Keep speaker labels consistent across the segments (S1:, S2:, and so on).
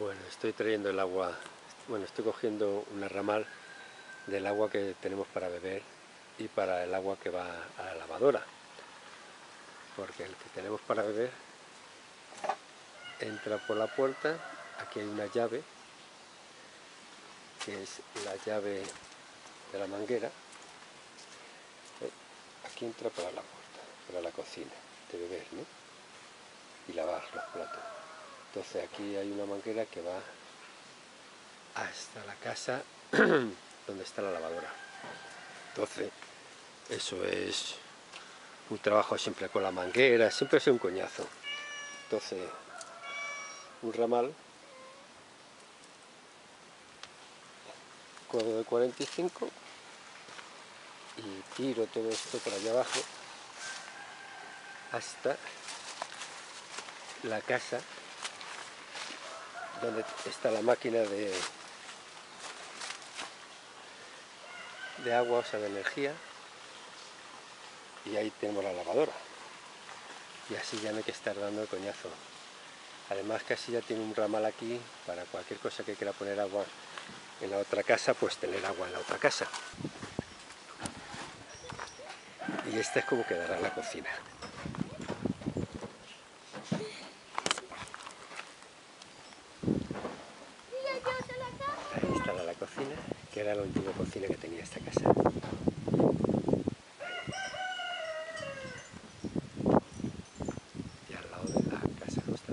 S1: Bueno, estoy trayendo el agua, bueno, estoy cogiendo una ramal del agua que tenemos para beber y para el agua que va a la lavadora. Porque el que tenemos para beber entra por la puerta, aquí hay una llave, que es la llave de la manguera. Aquí entra para la puerta, para la cocina, de beber, ¿no? Y lavar los platos. Entonces aquí hay una manguera que va hasta la casa donde está la lavadora. Entonces, eso es un trabajo siempre con la manguera, siempre es un coñazo. Entonces, un ramal, codo de 45 y tiro todo esto por allá abajo hasta la casa donde está la máquina de, de agua, o sea, de energía, y ahí tenemos la lavadora. Y así ya no hay que estar dando el coñazo. Además así ya tiene un ramal aquí para cualquier cosa que quiera poner agua en la otra casa, pues tener agua en la otra casa. Y esta es como quedará la cocina. que era la última cocina que tenía esta casa. Y al lado de la casa está.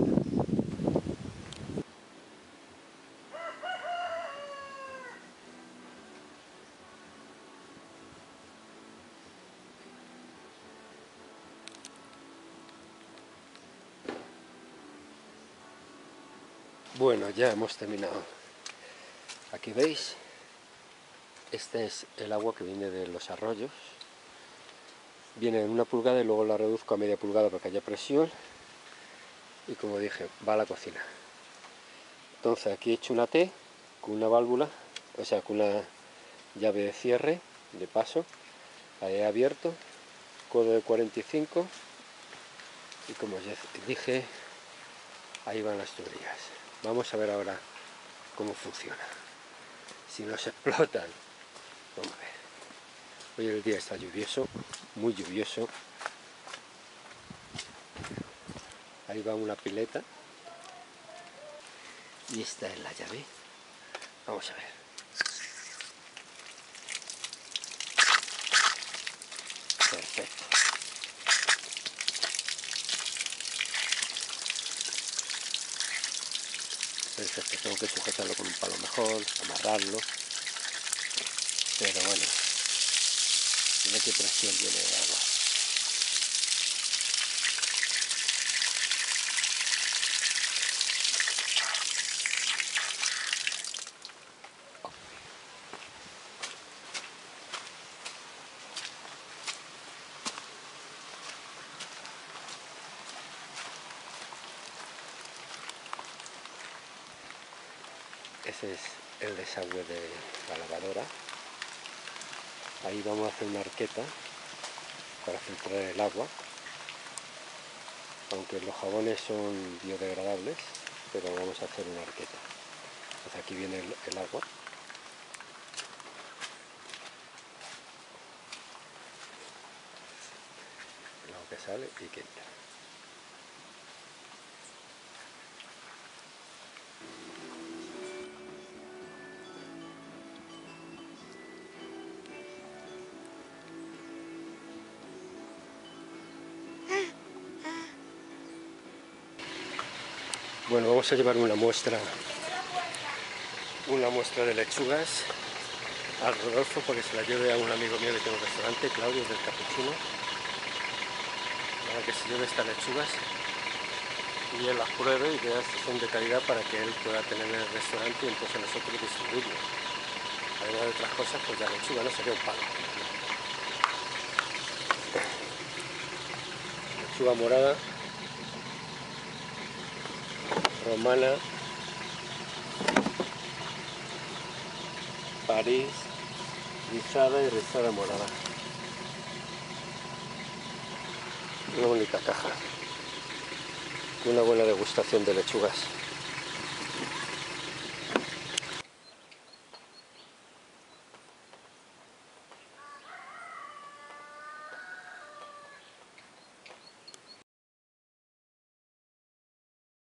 S1: Bueno, ya hemos terminado. Aquí veis este es el agua que viene de los arroyos. Viene en una pulgada y luego la reduzco a media pulgada para que haya presión. Y como dije, va a la cocina. Entonces aquí he hecho una T con una válvula, o sea, con una llave de cierre, de paso. Ahí he abierto, codo de 45. Y como ya dije, ahí van las tuberías. Vamos a ver ahora cómo funciona. Si no se explotan. Hoy el día está lluvioso, muy lluvioso. Ahí va una pileta. Y esta es la llave. Vamos a ver. Perfecto. Perfecto, tengo que sujetarlo con un palo mejor, amarrarlo pero bueno qué presión tiene el agua. Ese es el desagüe de la lavadora ahí vamos a hacer una arqueta para filtrar el agua. Aunque los jabones son biodegradables pero vamos a hacer una arqueta. Entonces aquí viene el, el agua. El agua que sale y que entra Bueno, vamos a llevar una muestra, una muestra de lechugas al Rodolfo porque se la lleve a un amigo mío que tiene un restaurante, Claudio, del Capuchino, para que se lleve estas lechugas y él las pruebe y vea si son de calidad para que él pueda tener el restaurante y entonces nosotros distribuirlo. Además de otras cosas, pues la lechuga no sería un palo. Lechuga morada romana, París, rizada y rizada morada. Una bonita caja. Una buena degustación de lechugas.